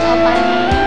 Bye.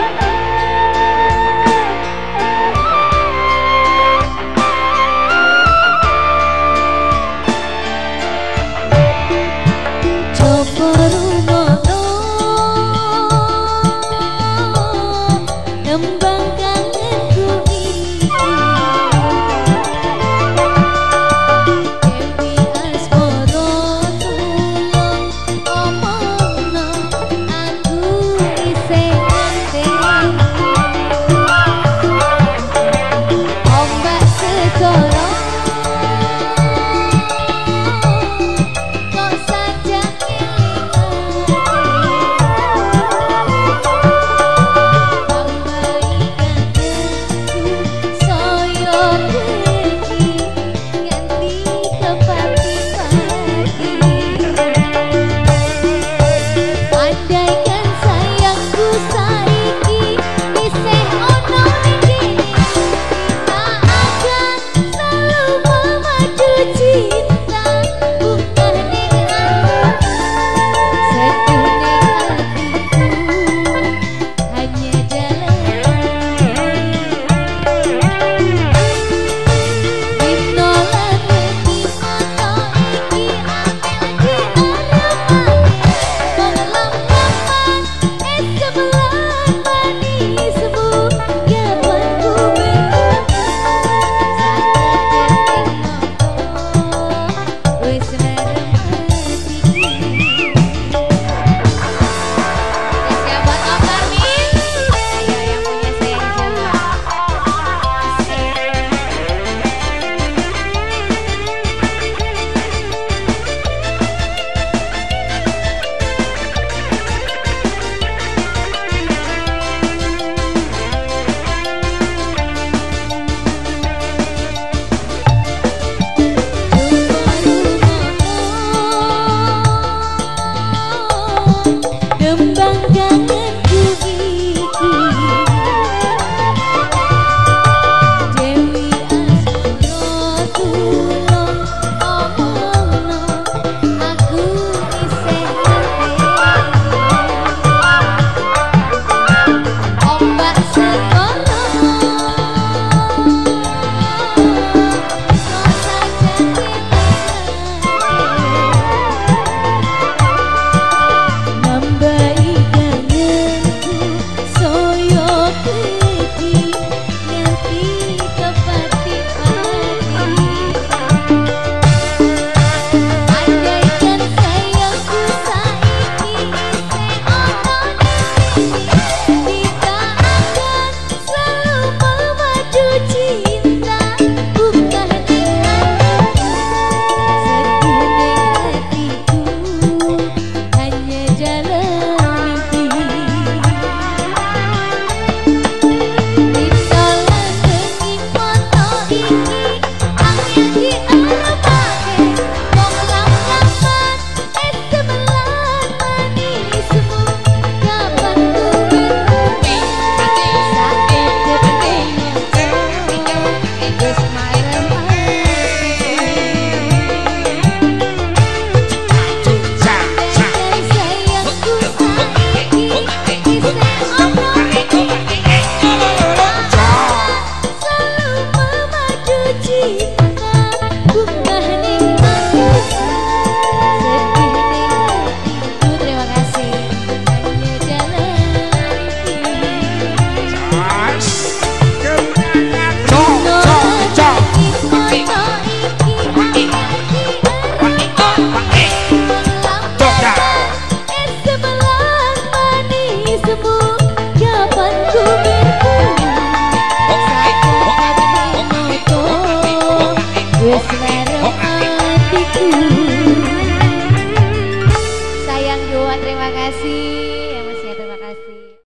with.